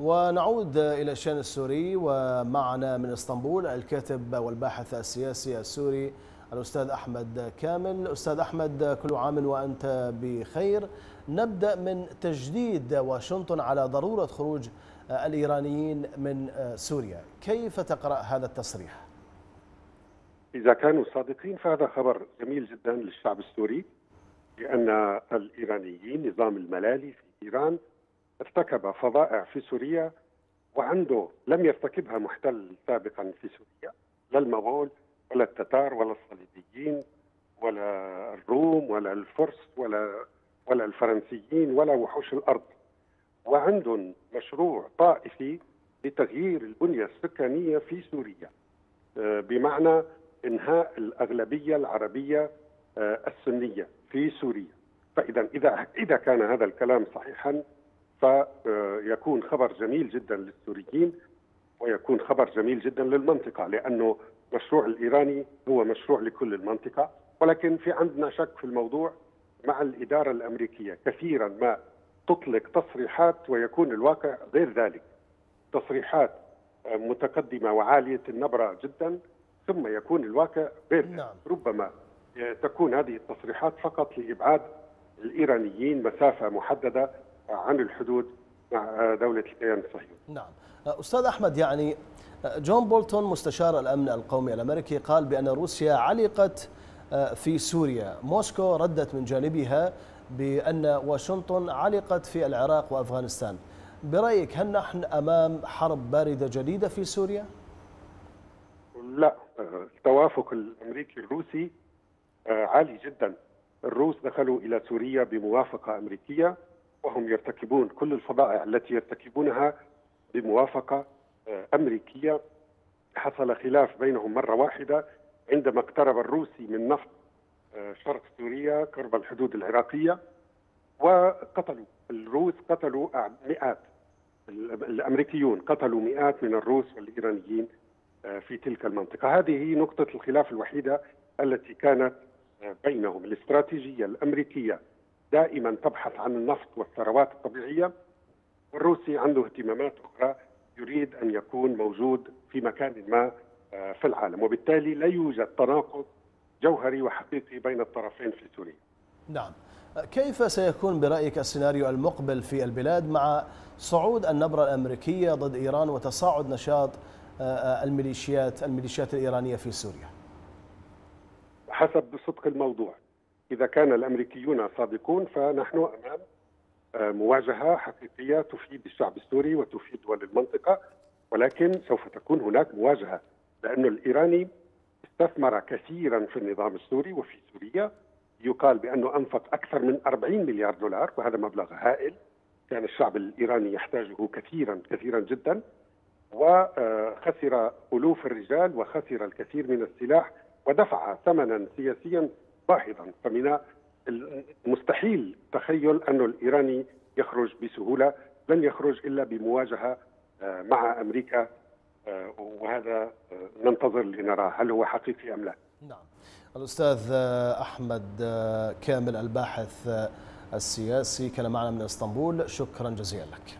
ونعود إلى الشأن السوري ومعنا من إسطنبول الكاتب والباحث السياسي السوري الأستاذ أحمد كامل. أستاذ أحمد كل عام وأنت بخير. نبدأ من تجديد واشنطن على ضرورة خروج الإيرانيين من سوريا. كيف تقرأ هذا التصريح؟ إذا كانوا صادقين فهذا خبر جميل جدا للشعب السوري لأن الإيرانيين نظام الملالي في إيران ارتكب فظائع في سوريا وعنده لم يرتكبها محتل سابقا في سوريا لا المغول ولا التتار ولا الصليبيين ولا الروم ولا الفرس ولا ولا الفرنسيين ولا وحوش الأرض. وعندهم مشروع طائفي لتغيير البنية السكانية في سوريا آه، بمعنى إنهاء الأغلبية العربية آه، السنية في سوريا. فاذا إذا إذا كان هذا الكلام صحيحا فيكون خبر جميل جدا للسوريين ويكون خبر جميل جدا للمنطقة لأنه المشروع الإيراني هو مشروع لكل المنطقة. ولكن في عندنا شك في الموضوع مع الإدارة الأمريكية. كثيرا ما تطلق تصريحات ويكون الواقع غير ذلك. تصريحات متقدمة وعالية النبرة جدا ثم يكون الواقع غير نعم. ربما تكون هذه التصريحات فقط لإبعاد الإيرانيين مسافة محددة عن الحدود مع دولة الكيان الصهيوني نعم. أستاذ أحمد يعني جون بولتون مستشار الأمن القومي الأمريكي قال بأن روسيا علقت في سوريا. موسكو ردت من جانبها بأن واشنطن علقت في العراق وأفغانستان. برأيك هل نحن أمام حرب باردة جديدة في سوريا؟ لا. التوافق الأمريكي الروسي عالي جدا. الروس دخلوا إلى سوريا بموافقة أمريكية. وهم يرتكبون كل الفظائع التي يرتكبونها بموافقة آه، أمريكية. حصل خلاف بينهم مرة واحدة عندما اقترب الروسي من نفط آه، شرق سوريا قرب الحدود العراقية وقتلوا الروس قتلوا مئات الأمريكيون قتلوا مئات من الروس والإيرانيين آه، في تلك المنطقة، هذه هي نقطة الخلاف الوحيدة التي كانت بينهم، الاستراتيجية الأمريكية. دائما تبحث عن النفط والثروات الطبيعية والروسي عنده اهتمامات أخرى يريد أن يكون موجود في مكان ما آه، في العالم وبالتالي لا يوجد تناقض جوهري وحقيقي بين الطرفين في سوريا. نعم. كيف سيكون برأيك السيناريو المقبل في البلاد مع صعود النبرة الأمريكية ضد إيران وتصاعد نشاط آه، آه، الميليشيات الميليشيات الإيرانية في سوريا؟ حسب صدق الموضوع. إذا كان الأمريكيون صادقون فنحن أمام آه، مواجهة حقيقية تفيد الشعب السوري وتفيد دول المنطقة ولكن سوف تكون هناك مواجهة لأن الإيراني استثمر كثيرا في النظام السوري وفي سوريا. يقال بأنه أنفق أكثر من 40 مليار دولار وهذا مبلغ هائل. كان الشعب الإيراني يحتاجه كثيرا كثيرا جدا. وخسر ألوف الرجال وخسر الكثير من السلاح ودفع ثمنا سياسيا باهظا فمن المستحيل تخيل أن الإيراني يخرج بسهولة لن يخرج إلا بمواجهة آه، مع أمريكا آه، وهذا آه، ننتظر لنرى هل هو حقيقي أم لا. نعم. الأستاذ أحمد كامل الباحث السياسي كان معنا من إسطنبول. شكرا جزيلا لك.